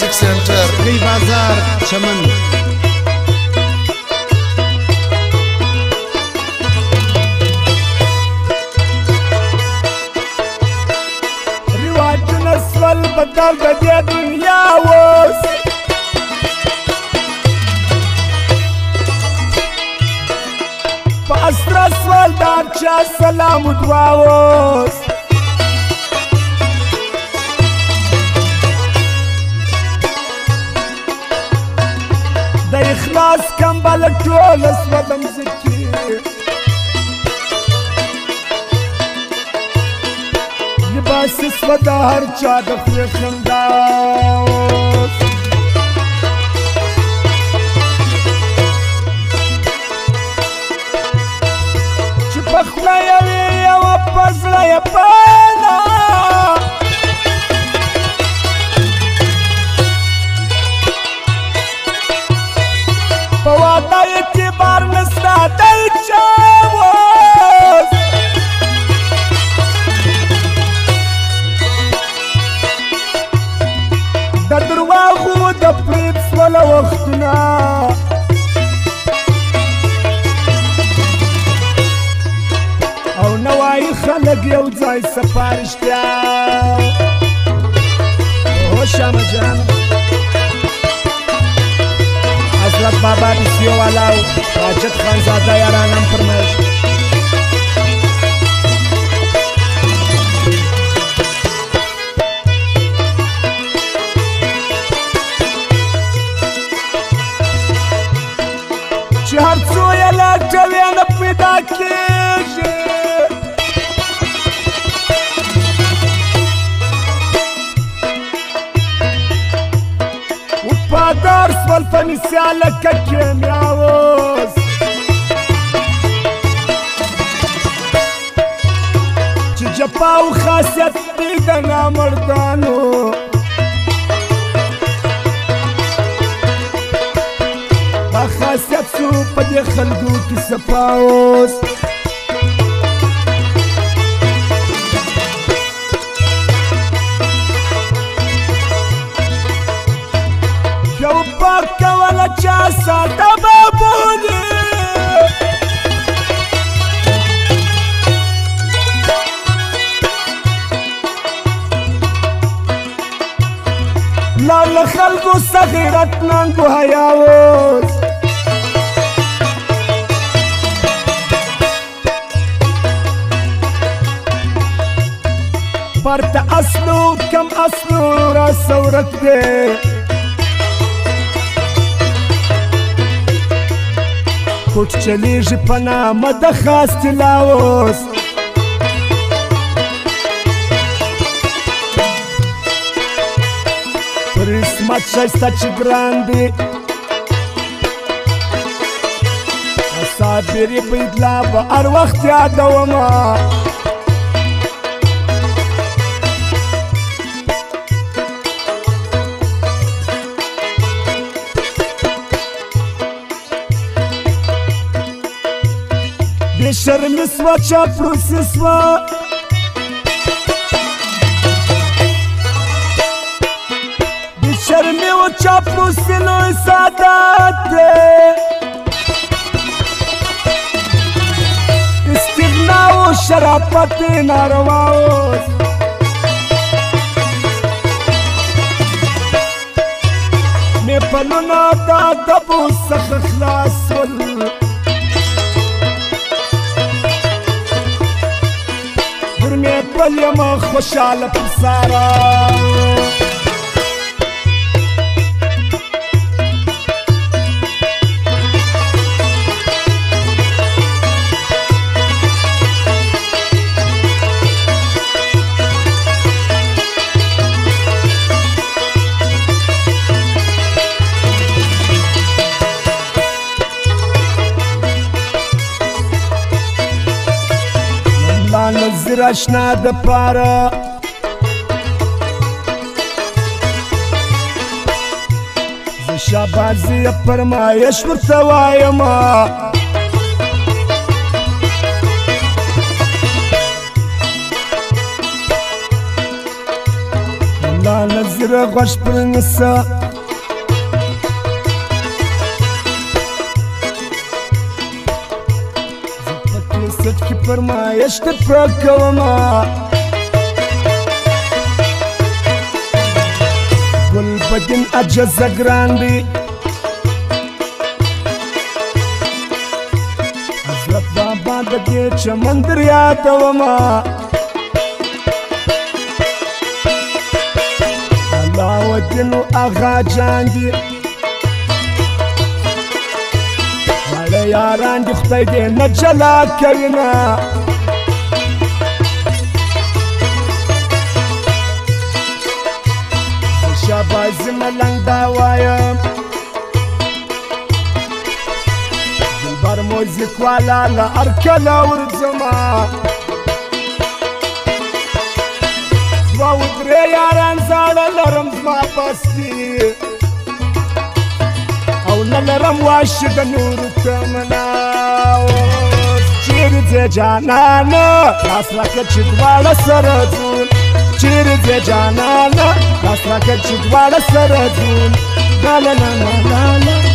میوزیک سنټر ری بازار چمن رواجونه سول بدل د دې دنیا اوس په اسره سول دا چا سلام دعا اوس خلاص کمبل ټول اسودم زکی لباس اسود هر چا د خپل خندا چې په خوله یې او په زړه یې خلق یو ځای سفر شتیا او شمع جان حضرت بابا بسیو والاو واجد خان زاده یارانم فرمایش چې هر څو یې لټوي نه پیدا کېږي وفادار سول په نسیا لکه کیمیا اوس چې جپاو خاصیت دی د نامردانو وسط بابوني لا لخلق الصغيرة ننقو هياوز فرت أصله كم أصله راس پټ چلیږي په نامه د خاص تلاوس پر اسمت شایسته چې ګران دی صابر په اطلاع به هر وخت یادومه Шарни свача проси сва Шарми оча проси но и садате Стигнао шарапати нарвао مې پلونه دا د بو څخه خلاص ول پر مې پلې ما خوشاله پر سارا حاضر آشنا د پاره زه شابازي پرمایش ورته وایم لا نظر غوش پر نسه فرmayıştır bırakılma Gül bedin acıza grandi Hazret Baba da geç mandır yatavama Allah ودنو أغا جاندي یاران دی خدای دې نه جلا کوي نه شاباز ملنګ دا وایم دلبر موزیک والا له هر کله ورځم او درې یاران زاړه لرم زما پستی لرم واشد نور تمنا چیرته جانانا لاس راکه چې دواړه سره ځون چیرته جانانا لاس راکه چې دواړه سره ځون لا لا لا لا لا